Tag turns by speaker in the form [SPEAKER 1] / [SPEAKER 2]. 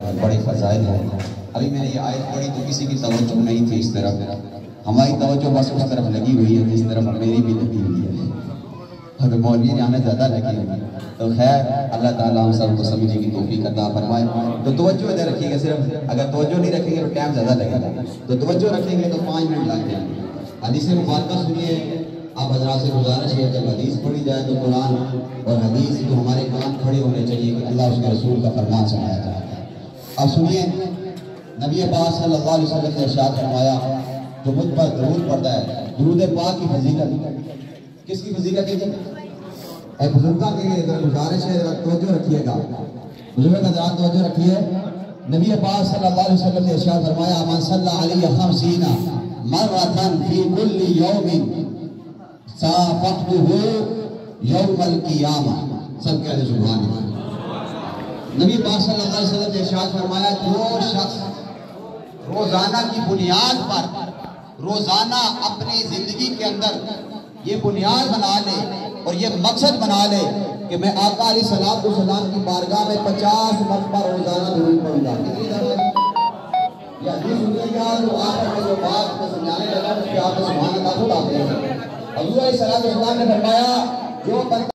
[SPEAKER 1] بڑے فضائل ہیں۔ ابھی میں نے یہ آیت پڑھی تو کسی کی توجہ نہیں تھی اس طرف۔ ہماری توجہ بس اس طرف لگی ہوئی ہے جس طرف میری بھی لگی ہوئی ہے۔ اور مولوی نے ہمیں زیادہ لگی ہوئی تو خیر، اللہ تعالیٰ ہم سب کو سمجھنے کی توفیق عطا فرمائے۔ تو توجہ ادھر رکھیے گا، صرف اگر توجہ نہیں رکھیں گے تو ٹائم زیادہ لگے گا۔ تو توجہ رکھیں گے تو پانچ منٹ لگ جائیں گے۔ حدیث مبارکہ سنیے۔ آپ حضرات سے گزارش ہے جب حدیث پڑھی جائے تو قرآن اور حدیث جو ہمارے کان کھڑے ہونے چاہیے کہ اللہ اس کے رسول کا فرمان سنایا جائے۔ اب سنیے، نبی پاک صلی اللہ علیہ وسلم نے ارشاد فرمایا، جو مجھ پر درود پڑتا ہے، درود پاک کی فضیلت۔ کس کی فضیلت ہے؟ اے بزرگاں کے لیے ذرا گزارش ہے، ذرا توجہ رکھیے گا۔ بزرگ حضرات توجہ رکھیے۔ نبی پاک صلی اللہ علیہ وسلم نے ارشاد فرمایا، من صلی علیہ خمسین مرتن فی کل یوم صافقته یوم القیامہ سب کہہ دے سبحان اللہ۔ نبی پاک صلی اللہ علیہ وسلم نے ارشاد فرمایا جو شخص روزانہ کی بنیاد پر روزانہ اپنی زندگی کے اندر یہ بنیاد بنا لے اور یہ مقصد بنا لے کہ میں آقا علیہ السلام السلام کی بارگاہ میں پچاس مرتبہ روزانہ ضرور پڑھوں گا۔ یہ حدیث سنیے گا تو آپ نے جو بات میں سمجھانے لگا اس پہ آپ نے سبحان اللہ خود آتے ہیں حضور علیہ السلام نے فرمایا، جو بندہ